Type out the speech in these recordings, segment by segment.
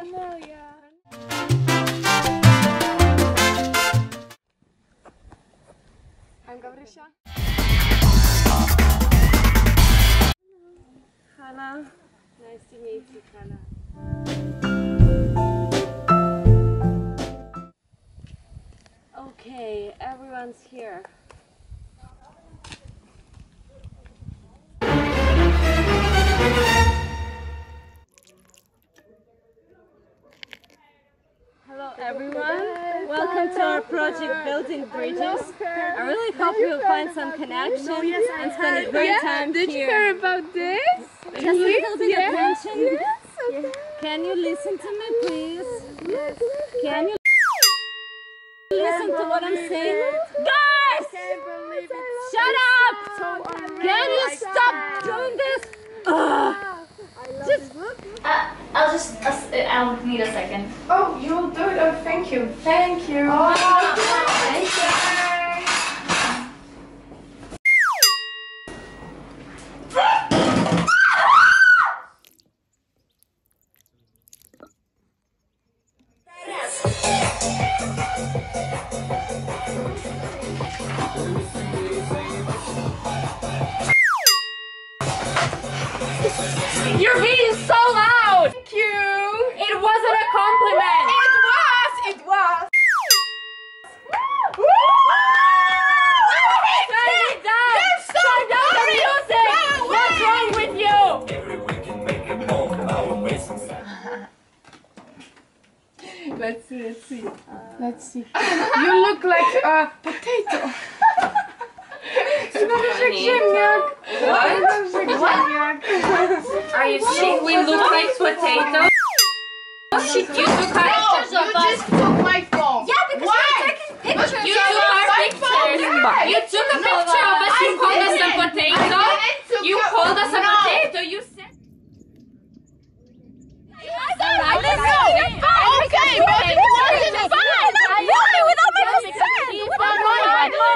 Oh, i'm Hanna. Nice to meet you, Hanna. Okay, everyone's here. Project Building Bridges. I really hope you'll find some connection and spend a great time Did you here. hear about this? Just a little bit attention. Can you listen to me, please? Can you listen to what I'm saying? Guys! Shut up! Can you stop doing this? Ugh. Uh, I'll just, s- I'll need a second. Oh, you will do it. Oh, thank you. Thank you. You're being so loud! Thank you. It wasn't a compliment! It was. It was. Turn it down! Turn down the music! What's wrong with you? Every weekend make it home our ways Let's see. Let's see. Let's see. You look like uh, a potato. Wyglądasz jak ziemniak. Wyglądasz jak ziemniak. You saying we look like potatoes? You took of us. took my phone. Yeah, because Why? we're taking pictures. You took our pictures. You took a picture of us. You called us a potato. You called us a potato. You said. Okay, but it wasn't fine.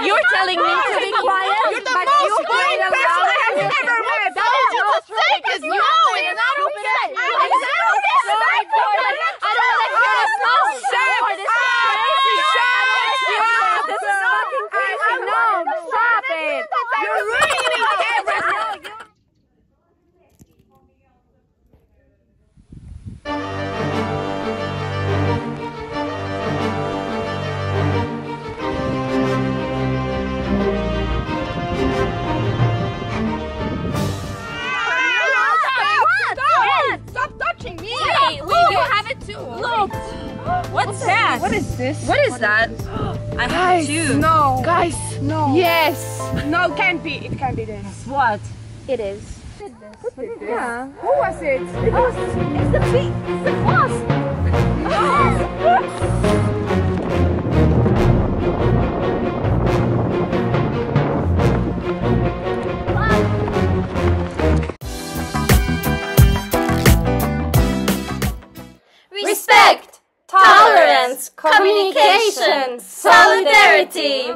You're telling me to be quiet, that? What is this? What is that? I have Guys, two. no. Guys, no. Yes. No, can't be. It can't be this. What? It is. Yeah. Who was it? It was. It's the bee. It's the wasp. Tolerance, communication, solidarity.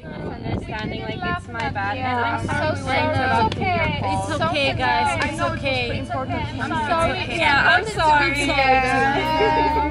Misunderstanding, like it's my bad. Yeah, and I'm so sorry. sorry. It's okay. It's okay, guys. It's okay. important. I'm sorry. Yeah, I'm sorry. Yeah.